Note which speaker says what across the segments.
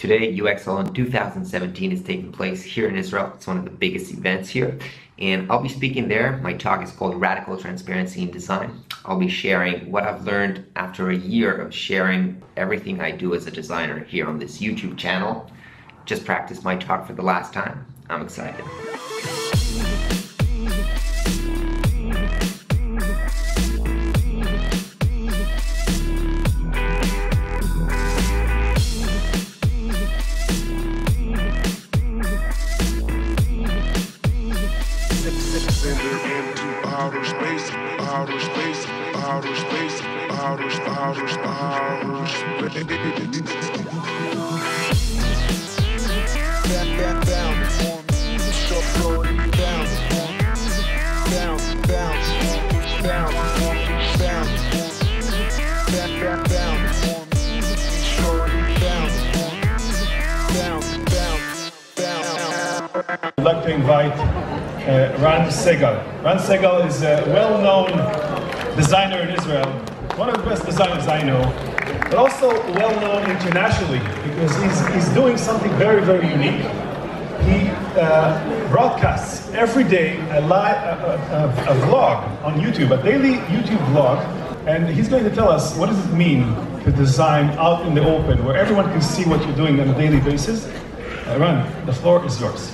Speaker 1: Today, UX Salon 2017 is taking place here in Israel. It's one of the biggest events here. And I'll be speaking there. My talk is called Radical Transparency in Design. I'll be sharing what I've learned after a year of sharing everything I do as a designer here on this YouTube channel. Just practiced my talk for the last time. I'm excited. space, outer space, outer space, outer space, outer space.
Speaker 2: I'd like to invite uh, Ran Segall. Ran Segall is a well-known designer in Israel, one of the best designers I know, but also well-known internationally because he's, he's doing something very, very unique. He uh, broadcasts every day a, live, a, a, a vlog on YouTube, a daily YouTube vlog, and he's going to tell us what does it mean to design out in the open, where everyone can see what you're doing on a daily basis. Uh, Ran, the floor is yours.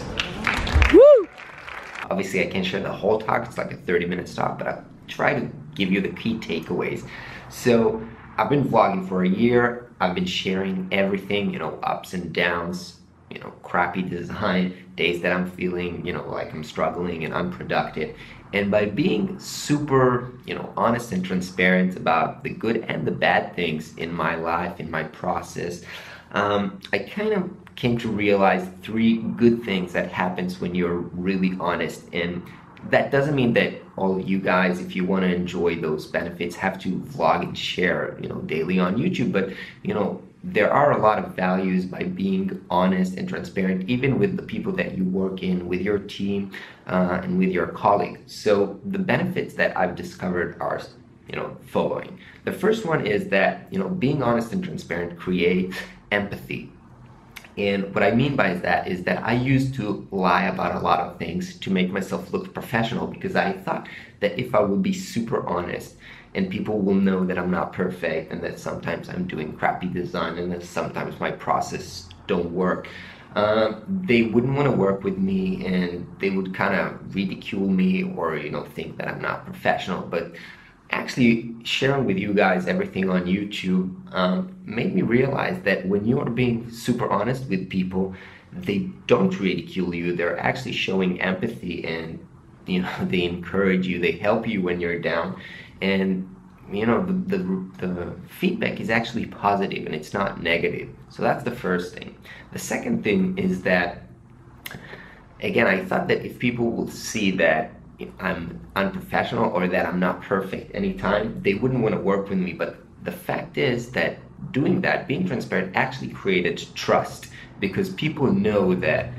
Speaker 1: Obviously, I can't share the whole talk. It's like a 30 minute talk, but I'll try to give you the key takeaways. So I've been vlogging for a year. I've been sharing everything, you know, ups and downs, you know, crappy design, days that I'm feeling, you know, like I'm struggling and unproductive. And by being super, you know, honest and transparent about the good and the bad things in my life, in my process, um, I kind of came to realize three good things that happens when you're really honest. And that doesn't mean that all you guys if you want to enjoy those benefits have to vlog and share you know daily on youtube. But you know there are a lot of values by being honest and transparent even with the people that you work in with your team uh, and with your colleagues. So the benefits that i've discovered are you know following. The first one is that you know being honest and transparent create empathy and what I mean by that is that I used to lie about a lot of things to make myself look professional because I thought that if I would be super honest and people will know that I'm not perfect and that sometimes I'm doing crappy design and that sometimes my process don't work, uh, they wouldn't want to work with me and they would kind of ridicule me or you know think that I'm not professional. But actually sharing with you guys everything on YouTube um, made me realize that when you are being super honest with people, they don't ridicule you. They're actually showing empathy and you know they encourage you. They help you when you're down, and you know the, the, the feedback is actually positive and it's not negative. So that's the first thing. The second thing is that again, I thought that if people will see that I'm unprofessional or that I'm not perfect anytime, they wouldn't want to work with me. But the fact is that doing that, being transparent, actually created trust because people know that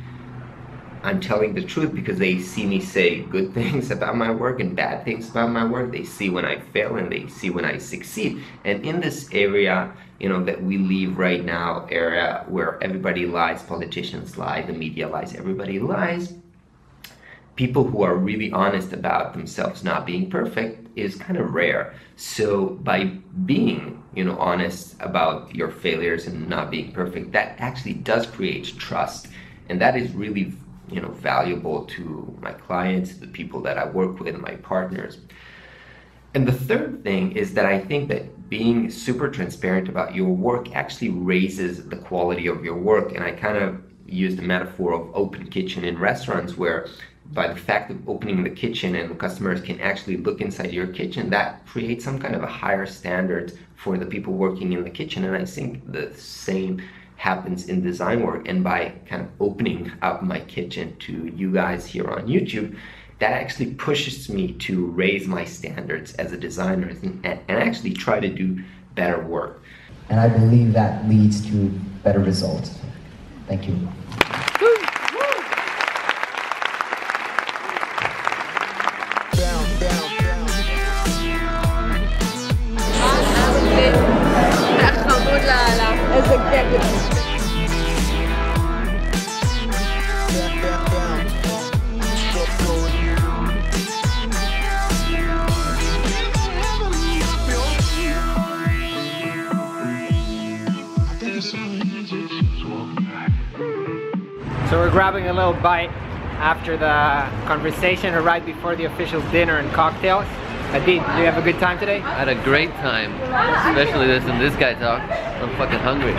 Speaker 1: I'm telling the truth because they see me say good things about my work and bad things about my work. They see when I fail and they see when I succeed. And in this area, you know, that we live right now, area where everybody lies, politicians lie, the media lies, everybody lies, people who are really honest about themselves not being perfect is kind of rare. So by being, you know, honest about your failures and not being perfect, that actually does create trust. And that is really, you know, valuable to my clients, the people that I work with, my partners. And the third thing is that I think that being super transparent about your work actually raises the quality of your work. And I kind of use the metaphor of open kitchen in restaurants where by the fact of opening the kitchen and customers can actually look inside your kitchen, that creates some kind of a higher standard for the people working in the kitchen. And I think the same happens in design work. And by kind of opening up my kitchen to you guys here on YouTube, that actually pushes me to raise my standards as a designer and, and actually try to do better work.
Speaker 3: And I believe that leads to better results. Thank you.
Speaker 4: So we're grabbing a little bite after the conversation or right before the official dinner and cocktails. Adid, do you have a good time today?
Speaker 5: I had a great time, especially listening to this guy talk. I'm fucking hungry.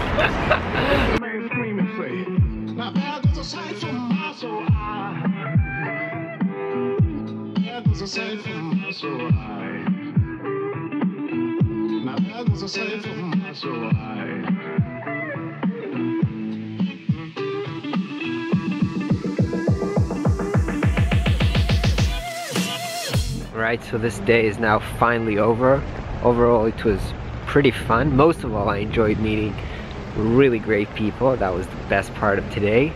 Speaker 4: Right, so this day is now finally over. Overall, it was pretty fun. Most of all, I enjoyed meeting really great people. That was the best part of today.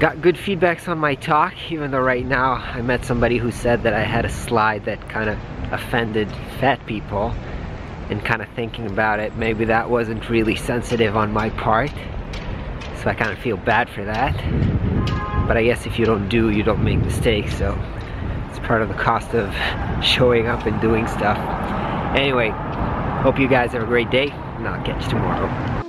Speaker 4: Got good feedbacks on my talk, even though right now I met somebody who said that I had a slide that kind of offended fat people. And kind of thinking about it, maybe that wasn't really sensitive on my part. So I kind of feel bad for that. But I guess if you don't do, you don't make mistakes, so it's part of the cost of showing up and doing stuff. Anyway, hope you guys have a great day, and I'll catch you tomorrow.